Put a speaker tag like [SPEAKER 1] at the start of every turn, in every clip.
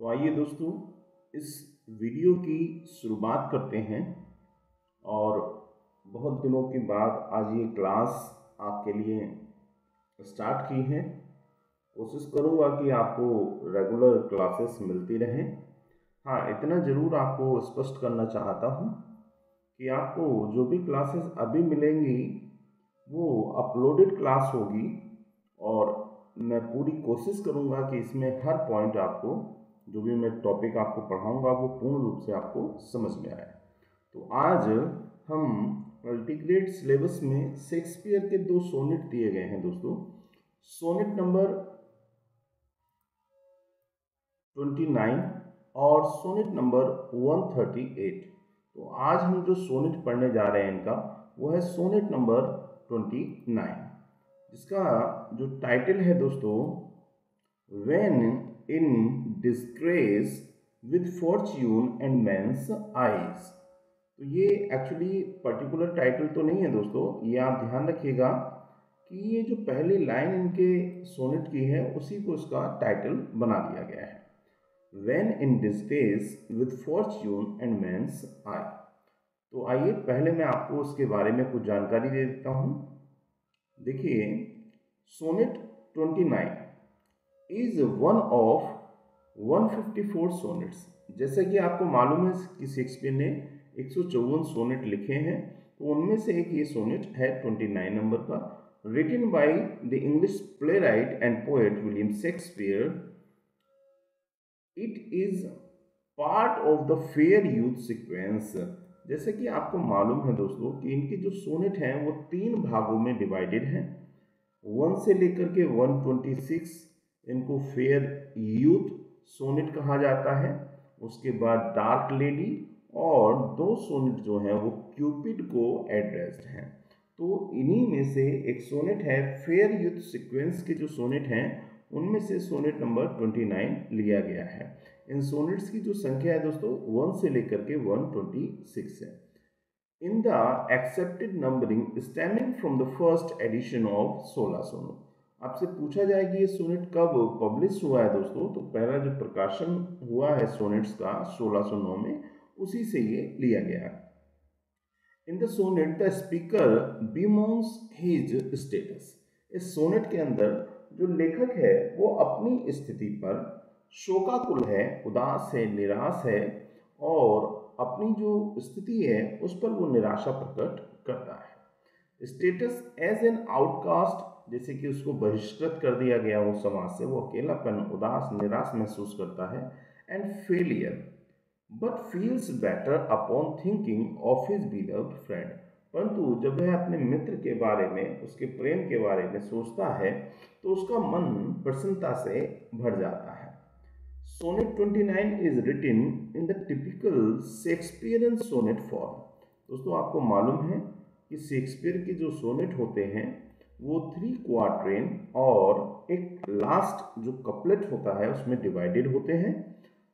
[SPEAKER 1] तो आइए दोस्तों, इस वीडियो की शुरुआत करते हैं और बहुत दिनों के बाद आज ये क्लास आपके लिए स्टार्ट की है। कोशिश करूँगा कि आपको रेगुलर क्लासेस मिलती रहें। हाँ इतना ज़रूर आपको स्पष्ट करना चाहता हूँ कि आपको जो भी क्लासेस अभी मिलेंगी, वो अपलोडेड क्लास होगी और मैं पूरी कोशिश करूँगा कि इसमें हर पॉइंट आपको जो भी मैं टॉपिक आपको पढ़ाऊँगा, वो पूर्ण रूप से आपको समझ में आए। तो आज हम मल्टीग्रेड सिलेबस में शेक्सपियर के दो सोनेट दिए गए हैं दोस्तों। सोनेट नंबर ट्वेंटी नाइन और sonnet number one thirty eight. तो आज हम जो सोनेट पढ़ने जा रहे हैं इनका, वो है सोनेट नंबर ट्वेंटी नाइन। जिसका जो टाइटल है दोस्तों when in disgrace with fortune and men's eyes तो ये एक्चुअली पर्टिकुलर टाइटल तो नहीं है दोस्तों, ये आप ध्यान रखिएगा कि ये जो पहली लाइन इनके सोनेट की है, उसी को इसका टाइटल बना दिया गया है। When in disgrace with fortune and men's eye तो आइए पहले मैं आपको उसके बारे में कुछ जानकारी दे देता हूँ। देखिए sonnet 29 is one of 154 sonnets जैसे कि आपको मालूम है कि शेक्सपियर ने एक सोनेट लिखे हैं तो उनमें से एक ये सोनेट है 29 नंबर का by the English playwright and poet William Shakespeare it is part of the fair youth sequence जैसे कि आपको मालूम है दोस्तों कि इनके जो सोनेट हैं, वो तीन भागों में डिवाइडेड हैं। वन से लेकर के वन ट्वेंटी सिक्स इनको फेयर यूथ सोनेट कहा जाता है। उसके बाद डार्क लेडी और दो सोनेट जो हैं, वो क्यूपिड को एड्रेस्ड हैं। तो इन्हीं में से एक सोनेट है, फेयर यूथ सीक्वेंस के जो सोनेट हैं, उनमें से सोनेट नंबर ट्वेंटी नाइन लिया गया है। इन सोनेट्स की जो संख्या है दोस्तों, वन से लेकर के वन ट्वेंटी सिक्स है। In the accepted numbering stemming from the first addition of सोलह सोनो आपसे पूछा जाए कि ये सोनेट कब पब्लिश हुआ है दोस्तों? तो पहला जो प्रकाशन हुआ है सोनेट्स का 1609 में, उसी से ये लिया गया in the sonnet the speaker bemoans his status इस सोनेट के अंदर जो लेखक है, वो अपनी स्थिति पर शोकाकुल है, उदास है, निराश है और अपनी जो स्थिति है, उस पर वो निराशा प्रकट करता है। स्टेटस एज एन आउटकास्ट जैसे कि उसको बहिष्कृत कर दिया गया हो समाज से, वो अकेलापन, उदास, निराश महसूस करता है and failure but feels better upon thinking of his beloved friend परंतु जब वह अपने मित्र के बारे में, उसके प्रेम के बारे में सोचता है तो उसका मन प्रसन्नता से भर जाता है। Sonnet 29 is रिटिन in the typical Shakespearean sonnet form दोस्तों, आपको मालूम है कि शेक्सपियर के जो सोनेट होते हैं वो थ्री क्वार्ट्रेन और एक लास्ट जो कपलेट होता है, उसमें डिवाइडेड होते हैं।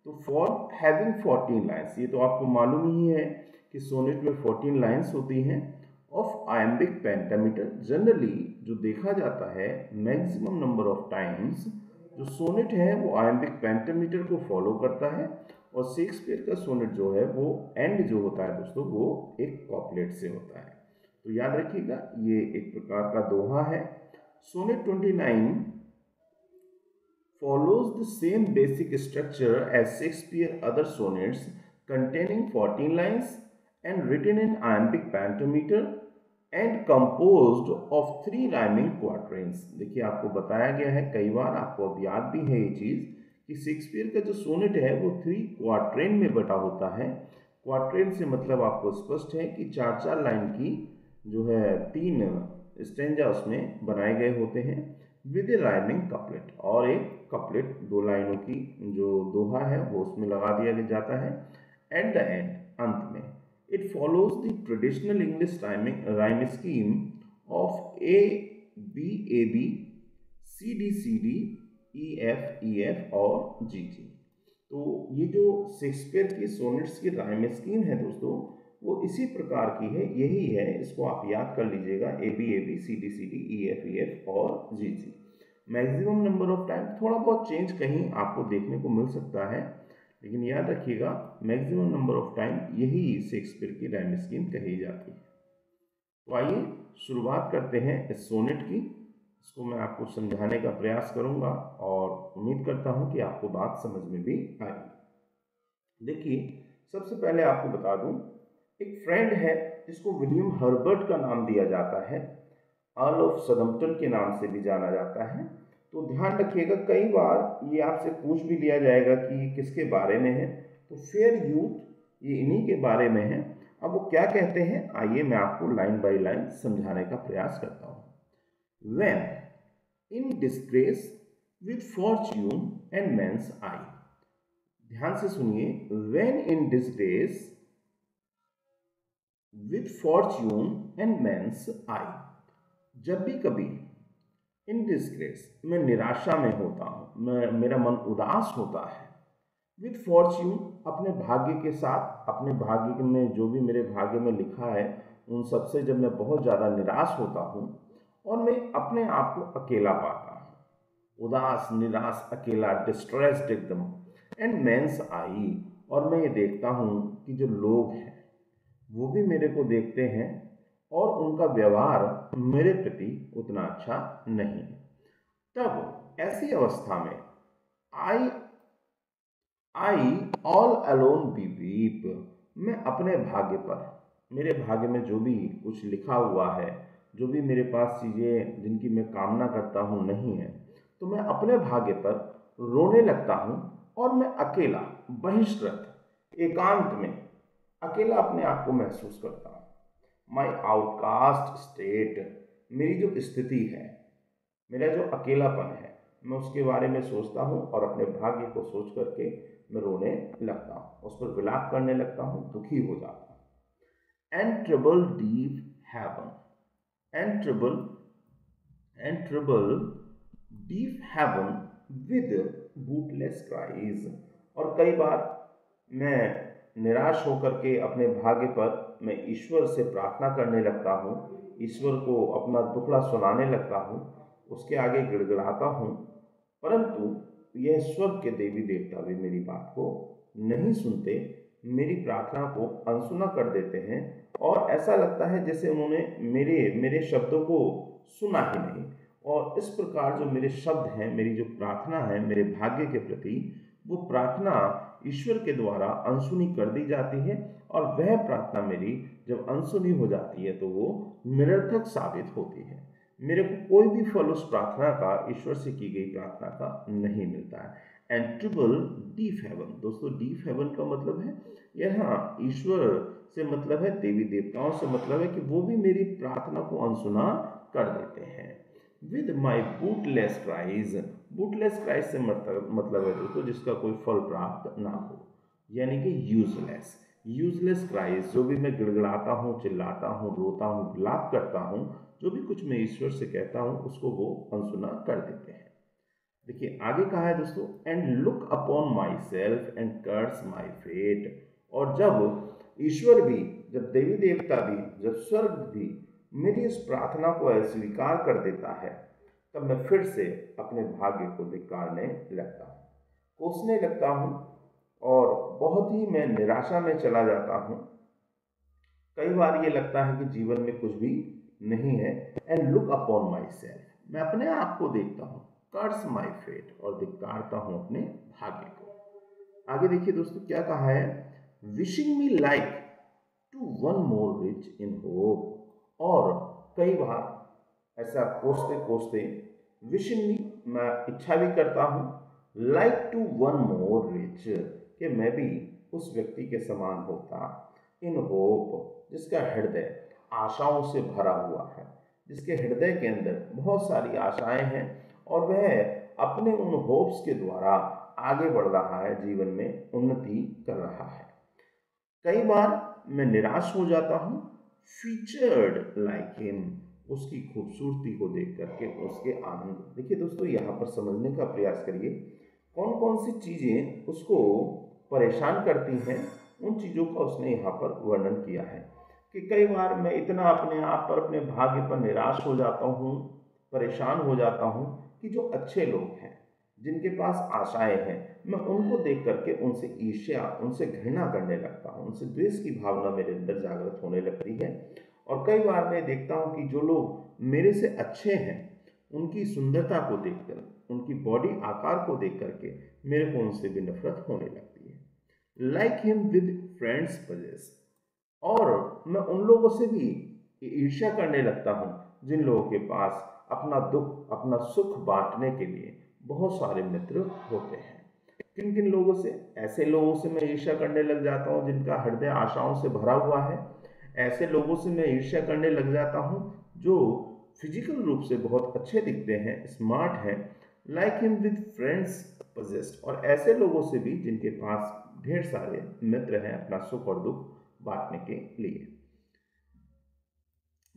[SPEAKER 1] तो फॉर हैविंग फोर्टीन लाइन्स ये तो आपको मालूम ही है कि सोनेट में फोर्टीन लाइन्स होती हैं ऑफ़ आयम्बिक पेंटामीटर जनरली जो देखा जाता है मैक्सिमम नंबर ऑफ़ टाइम्स जो सोनेट है, वो आयम्बिक पेंटामीटर को फॉलो करता है और शेक्सपियर का सोनेट जो है, वो एंड जो होता है दोस्तों, वो एक कॉपलेट से होता है। तो याद रखिएगा, ये एक प्रकार का दोहा है। Sonnet 29 follows the same basic structure as Shakespeare other sonnets, containing 14 lines and written in iambic pentameter and compose of three rhyming quatrains देखिए, आपको बताया गया है, कई बार आपको अब याद भी है ये चीज़ कि शेक्सपियर का जो सोनेट है, वो थ्री क्वार्ट्रेन में बटा होता है। क्वार्ट्रेन से मतलब आपको स्पष्ट है कि चार चार लाइन की जो है तीन स्टेंजा उसमें बनाए गए होते हैं विद ए राइमिंग कपलेट और एक कपलेट दो लाइनों की जो दोहा है वो उसमें लगा दिया जाता है एट द एंड अंत में। It follows the traditional English rhyming, rhyme scheme of A, B, A, B, C, D, C, D, E, F, E, F और जी जी तो ये जो शेक्सपियर की सोनेट्स की राइम स्कीम है दोस्तों वो इसी प्रकार की है, यही है, इसको आप याद कर लीजिएगा A B A B C D C D E F E F और G G maximum number of time थोड़ा बहुत चेंज कहीं आपको देखने को मिल सकता है, लेकिन याद रखिएगा मैक्सिमम नंबर ऑफ़ टाइम यही शेक्सपियर की रैम स्कीम कही जाती है। तो आइए शुरुआत करते हैं इस सोनेट की। इसको मैं आपको समझाने का प्रयास करूँगा और उम्मीद करता हूँ कि आपको बात समझ में भी आएगी। देखिए, सबसे पहले आपको बता दूँ एक फ्रेंड है, जिसको विलियम हर्बर्ट का नाम दिया जाता है। अर्ल ऑफ़ सदम्पटन के नाम से भी जाना जाता है। तो ध्यान रखिएगा, कई बार ये आपसे पूछ भी लिया जाएगा कि ये किसके बारे में है। तो फेयर यूथ ये इन्हीं के बारे में है। अब वो क्या कहते हैं, आइए मैं आपको लाइन बाय लाइन समझाने का प्रयास करता हूँ। When in disgrace with fortune and men's आई ध्यान से सुनिए when in disgrace with fortune and men's eye जब भी कभी इन डिस्ग्रेस मैं निराशा में होता हूँ मेरा मन उदास होता है विथ फॉर्च्यून अपने भाग्य के साथ, अपने भाग्य में जो भी मेरे भाग्य में लिखा है, उन सबसे जब मैं बहुत ज़्यादा निराश होता हूँ और मैं अपने आप को अकेला पाता हूँ। उदास, निराश, अकेला डिस्ट्रेस्ड एकदम एंड मैंस आई और मैं ये देखता हूँ कि जो लोग हैं वो भी मेरे को देखते हैं और उनका व्यवहार मेरे प्रति उतना अच्छा नहीं तब ऐसी अवस्था में I I all alone beweep मैं अपने भाग्य पर, मेरे भाग्य में जो भी कुछ लिखा हुआ है, जो भी मेरे पास चीज़ें जिनकी मैं कामना करता हूँ नहीं है तो मैं अपने भाग्य पर रोने लगता हूँ और मैं अकेला, बहिष्कृत, एकांत में अकेला अपने आप को महसूस करता हूँ। माई आउटकास्ट स्टेट मेरी जो स्थिति है, मेरा जो अकेलापन है, मैं उसके बारे में सोचता हूँ और अपने भाग्य को सोच करके मैं रोने लगता हूँ। उस पर विलाप करने लगता हूँ, दुखी हो जाता हूँ। And trouble deep heaven and ट्रिबल and trouble deep heaven with bootless cries और कई बार मैं निराश होकर के अपने भाग्य पर मैं ईश्वर से प्रार्थना करने लगता हूँ, ईश्वर को अपना दुखड़ा सुनाने लगता हूँ, उसके आगे गिड़गिड़ाता हूँ। परंतु यह स्वर्ग के देवी देवता भी मेरी बात को नहीं सुनते, मेरी प्रार्थना को अनसुना कर देते हैं और ऐसा लगता है जैसे उन्होंने मेरे मेरे शब्दों को सुना ही नहीं। और इस प्रकार जो मेरे शब्द हैं, मेरी जो प्रार्थना है, मेरे भाग्य के प्रति, वो प्रार्थना ईश्वर के द्वारा अनसुनी कर दी जाती है और वह प्रार्थना मेरी जब अनसुनी हो जाती है तो वो निरर्थक साबित होती है। मेरे को कोई भी फल उस प्रार्थना का, ईश्वर से की गई प्रार्थना का नहीं मिलता है। एंड ट्रिबल डीप हेवन दोस्तों डीप हेवन का मतलब है यहाँ ईश्वर से मतलब है, देवी देवताओं से मतलब है कि वो भी मेरी प्रार्थना को अनसुना कर देते हैं। With my bootless cries bootless cries से मतलब मतलब है दोस्तों, जिसका कोई फल प्राप्त ना हो। यानी कि यूजलेस यूजलेस क्राइज जो भी मैं गिड़गड़ाता हूँ, चिल्लाता हूँ, रोता हूँ, विलाप करता हूँ, जो भी कुछ मैं ईश्वर से कहता हूँ, उसको वो अनसुना कर देते हैं। देखिए, आगे कहा है दोस्तों and look upon myself and curse my fate और जब ईश्वर भी, जब देवी देवता भी, जब स्वर्ग भी मेरी इस प्रार्थना को अस्वीकार कर देता है तब मैं फिर से अपने भाग्य को धिकारने लगता हूँ। कोसने लगता हूँ और बहुत ही मैं निराशा में चला जाता हूँ। कई बार ये लगता है कि जीवन में कुछ भी नहीं है and look upon myself मैं अपने आप को देखता हूँ कर्स माई फेट और धिकारता हूँ अपने भाग्य को। आगे देखिए दोस्तों, क्या कहा है? Wishing me like to one more rich in hope और कई बार ऐसा कोसते कोसते विशिंग मैं इच्छा भी करता हूँ like to one more rich कि मैं भी उस व्यक्ति के समान होता इन होप जिसका हृदय आशाओं से भरा हुआ है, जिसके हृदय के अंदर बहुत सारी आशाएँ हैं और वह अपने उन होप्स के द्वारा आगे बढ़ रहा है, जीवन में उन्नति कर रहा है। कई बार मैं निराश हो जाता हूँ फीचर्ड लाइक हिम उसकी खूबसूरती को देख करके उसके आनंद। देखिए दोस्तों, यहाँ पर समझने का प्रयास करिए कौन कौन सी चीज़ें उसको परेशान करती हैं, उन चीज़ों का उसने यहाँ पर वर्णन किया है कि कई बार मैं इतना अपने आप पर, अपने भाग्य पर निराश हो जाता हूँ, परेशान हो जाता हूँ कि जो अच्छे लोग हैं, जिनके पास आशाएँ हैं, मैं उनको देख करके उनसे ईर्ष्या, उनसे घृणा करने लगता हूँ, उनसे द्वेष की भावना मेरे अंदर जागृत होने लगती है। और कई बार मैं देखता हूँ कि जो लोग मेरे से अच्छे हैं, उनकी सुंदरता को देखकर, उनकी बॉडी आकार को देख करके मेरे को उनसे भी नफरत होने लगती है। Like him with friends possess और मैं उन लोगों से भी ईर्ष्या करने लगता हूँ, जिन लोगों के पास अपना दुख, अपना सुख बांटने के लिए बहुत सारे मित्र होते हैं। किन किन लोगों से? ऐसे लोगों से मैं ईर्ष्या करने लग जाता हूँ जिनका हृदय आशाओं से भरा हुआ है। ऐसे लोगों से मैं ईर्ष्या करने लग जाता हूँ, जो फ़िज़िकल रूप से बहुत अच्छे दिखते हैं स्मार्ट हैं like him with friends possessed और ऐसे लोगों से भी जिनके पास ढेर सारे मित्र हैं, अपना सुख और दुख बांटने के लिए।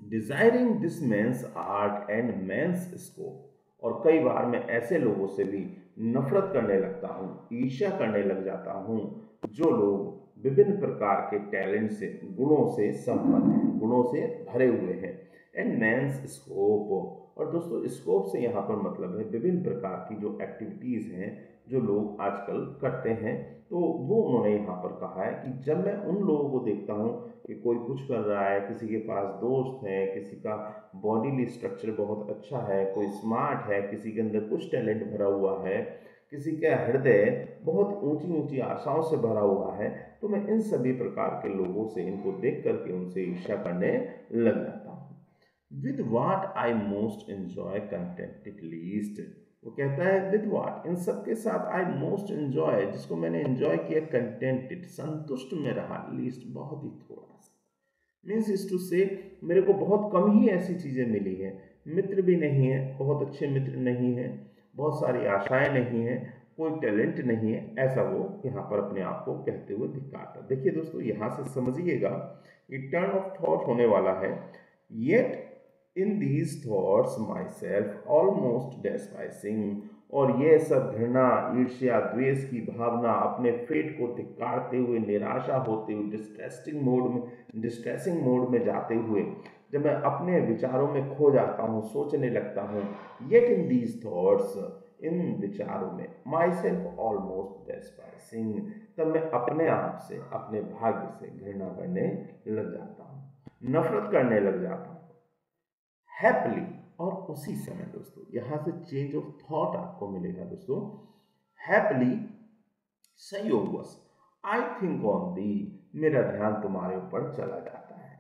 [SPEAKER 1] Desiring this mains art and mains scope और कई बार मैं ऐसे लोगों से भी नफरत करने लगता हूँ, ईर्ष्या करने लग जाता हूँ, जो लोग विभिन्न प्रकार के टैलेंट से, गुणों से संपन्न हैं, गुणों से भरे हुए हैं। एंड मैंस स्कोप और दोस्तों स्कोप से यहाँ पर मतलब है विभिन्न प्रकार की जो एक्टिविटीज़ हैं, जो लोग आजकल करते हैं। तो वो उन्होंने यहाँ पर कहा है कि जब मैं उन लोगों को देखता हूँ कि कोई कुछ कर रहा है, किसी के पास दोस्त है, किसी का बॉडी स्ट्रक्चर बहुत अच्छा है, कोई स्मार्ट है, किसी के अंदर कुछ टैलेंट भरा हुआ है किसी का हृदय बहुत ऊँची ऊँची आशाओं से भरा हुआ है तो मैं इन सभी प्रकार के लोगों से, इनको देख करके उनसे ईर्षा करने लग जाता हूँ। With what I most enjoy content least वो कहता है विद वाट इन सब के साथ आई मोस्ट एंजॉय जिसको मैंने एंजॉय किया कंटेंटेड संतुष्ट में रहा लीस्ट बहुत ही थोड़ा सा। मीन्स इज़ टू से मेरे को बहुत कम ही ऐसी चीज़ें मिली हैं। मित्र भी नहीं है, बहुत अच्छे मित्र नहीं है। बहुत सारी आशाएँ नहीं है, कोई टैलेंट नहीं है, ऐसा वो यहाँ पर अपने आप को कहते हुए दिखाता देखिए दोस्तों, यहाँ से समझिएगा ये टर्न ऑफ़ थॉट होने वाला है। Yet in these thoughts myself almost despising और ये सब घृणा, ईर्ष्या, द्वेष की भावना अपने फेट को धिक्कारते हुए, निराशा होते हुए डिस्ट्रेसिंग मोड में डिस्ट्रेसिंग मोड में जाते हुए जब मैं अपने विचारों में खो जाता हूँ, सोचने लगता हूँ येट इन दीज थॉट्स इन विचारों में माई सेल्फ ऑलमोस्ट डेस्पाइसिंग तब मैं अपने आप से, अपने भाग्य से घृणा करने लग जाता हूँ, नफरत करने लग जाता हूँ। हैप्पली और उसी समय दोस्तों, यहाँ से चेंज ऑफ़ थॉट आपको मिलेगा दोस्तों। हैप्पली संयोगवश आई थिंक ऑन दी मेरा ध्यान तुम्हारे ऊपर चला जाता है।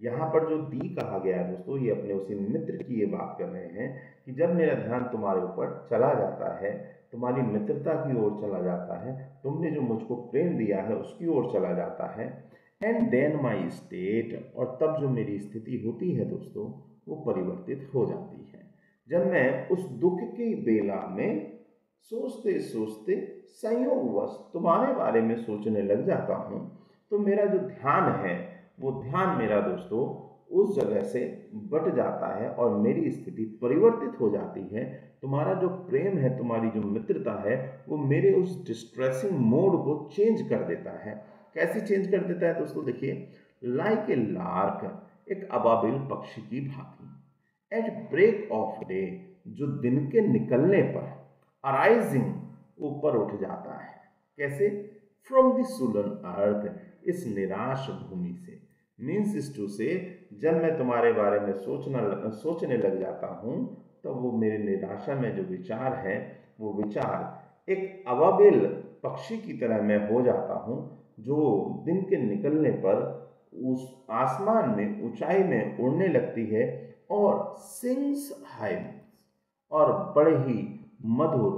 [SPEAKER 1] यहाँ पर जो दी कहा गया है दोस्तों, ये अपने उसी मित्र की ये बात कर रहे हैं कि जब मेरा ध्यान तुम्हारे ऊपर चला जाता है, तुम्हारी मित्रता की ओर चला जाता है, तुमने जो मुझको प्रेम दिया है, उसकी ओर चला जाता है एंड देन माई स्टेट और तब जो मेरी स्थिति होती है दोस्तों, वो परिवर्तित हो जाती है। जब मैं उस दुख की बेला में सोचते सोचते संयोगवश तुम्हारे बारे में सोचने लग जाता हूँ तो मेरा जो ध्यान है, वो ध्यान मेरा दोस्तों, उस जगह से बट जाता है और मेरी स्थिति परिवर्तित हो जाती है। तुम्हारा जो प्रेम है, तुम्हारी जो मित्रता है, वो मेरे उस डिस्ट्रेसिंग मोड को चेंज कर देता है। कैसे चेंज कर देता है? दोस्तों देखिए लाइक ए लार्क एक अबाबिल पक्षी की भांति। एट ब्रेक ऑफ़ डे जो दिन के निकलने पर अराइजिंग ऊपर उठ जाता है। कैसे? फ्रॉम द अर्थ इस निराश भूमि से। मीन्स टू से जब मैं तुम्हारे बारे में सोचना लग, सोचने लग जाता हूँ तो वो मेरे निराशा में जो विचार है वो विचार एक अबाबिल पक्षी की तरह मैं हो जाता हूँ। जो दिन के निकलने पर उस आसमान में, ऊंचाई में उड़ने लगती है और सिंग्स हाई और बड़े ही मधुर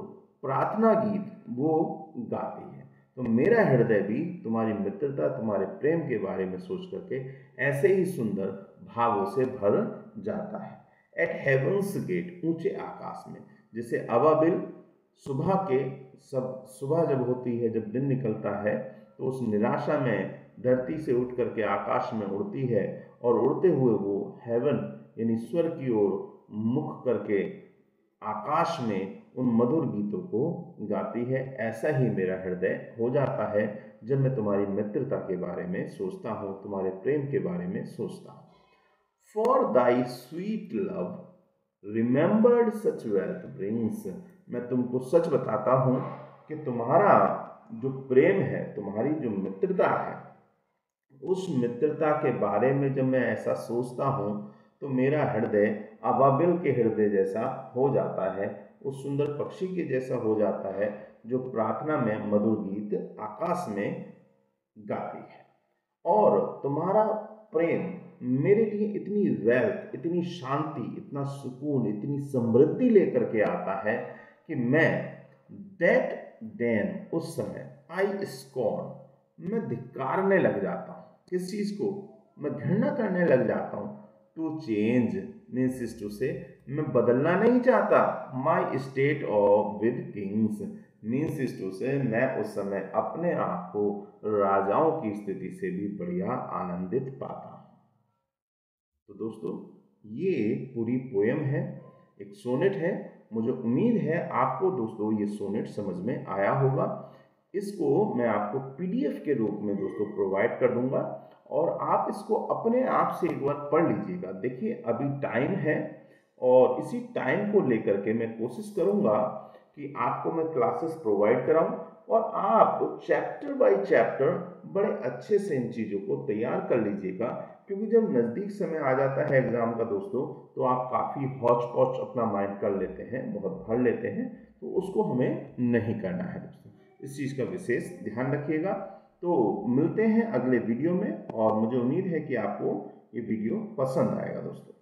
[SPEAKER 1] प्रार्थना गीत वो गाती है। तो मेरा हृदय भी तुम्हारी मित्रता, तुम्हारे प्रेम के बारे में सोच करके ऐसे ही सुंदर भावों से भर जाता है। एट हेवंस गेट ऊँचे आकाश में, जैसे अबाबिल सुबह के सब, सुबह जब होती है, जब दिन निकलता है तो उस निराशा में, धरती से उठ करके आकाश में उड़ती है और उड़ते हुए वो हेवन यानी स्वर की ओर मुख करके आकाश में उन मधुर गीतों को गाती है। ऐसा ही मेरा हृदय हो जाता है जब मैं तुम्हारी मित्रता के बारे में सोचता हूँ, तुम्हारे प्रेम के बारे में सोचता हूँ। For thy sweet love remembered such wealth brings मैं तुमको सच बताता हूँ कि तुम्हारा जो प्रेम है, तुम्हारी जो मित्रता है, उस मित्रता के बारे में जब मैं ऐसा सोचता हूँ तो मेरा हृदय अबाबिल के हृदय जैसा हो जाता है, उस सुंदर पक्षी के जैसा हो जाता है, जो प्रार्थना में मधुर गीत आकाश में गाती है। और तुम्हारा प्रेम मेरे लिए इतनी वेल्थ इतनी शांति, इतना सुकून, इतनी समृद्धि लेकर के आता है कि मैं दैट देन उस समय आई स्कॉन मैं धिकारने लग जाता हूँ। किस चीज़ को? मैं घृणा करने लग जाता हूँ। टू चेंज मीन्स टू से मैं बदलना नहीं चाहता। My state of with kings means to से मैं उस समय अपने आप को राजाओं की स्थिति से भी बढ़िया आनंदित पाता तो दोस्तों, ये पूरी पोयम है, एक सोनेट है मुझे उम्मीद है आपको दोस्तों ये सोनेट समझ में आया होगा। इसको मैं आपको पीडीएफ के रूप में दोस्तों प्रोवाइड कर दूँगा और आप इसको अपने आप से एक बार पढ़ लीजिएगा। देखिए, अभी टाइम है और इसी टाइम को लेकर के मैं कोशिश करूँगा कि आपको मैं क्लासेस प्रोवाइड कराऊं और आप चैप्टर बाय चैप्टर बड़े अच्छे से इन चीज़ों को तैयार कर लीजिएगा। क्योंकि जब नज़दीक समय आ जाता है एग्ज़ाम का दोस्तों तो आप काफ़ी हौच पौच अपना माइंड कर लेते हैं, बहुत भर लेते हैं तो उसको हमें नहीं करना है दोस्तों। इस चीज़ का विशेष ध्यान रखिएगा। तो मिलते हैं अगले वीडियो में और मुझे उम्मीद है कि आपको ये वीडियो पसंद आएगा दोस्तों।